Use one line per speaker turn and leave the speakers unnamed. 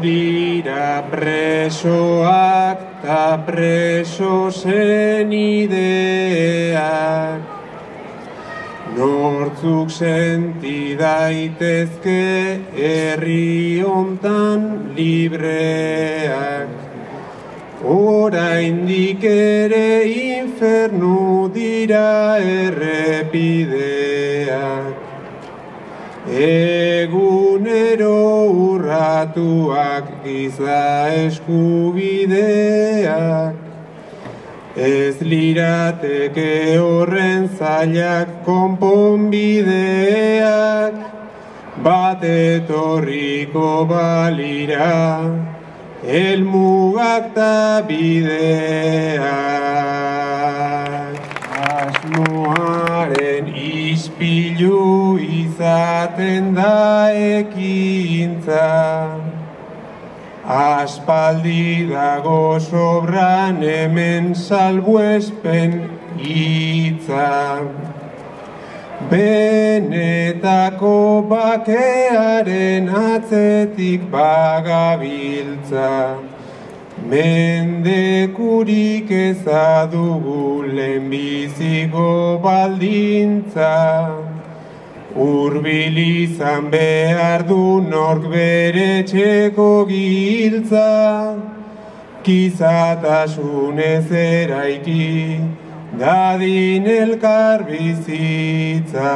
dira presoak ta preso zen ideak Nortzuk senti daitezke herri hontan libreak. Oraindik ere infernu dira errepideak. Egunero urratuak giza eskubideak Ez lirateke horren zailak konponbideak Bat etorriko balira elmugak ta bideak ispilu izaten da ekintza. Aspaldi dago sobran hemen salbuespen hitza. Benetako bakearen atzetik bagabiltza. Mendekurik ezadugu lehenbiziko baldintza Urbil izan behar du nork bere txeko giltza Kizatasunez eraiki dadin elkar bizitza.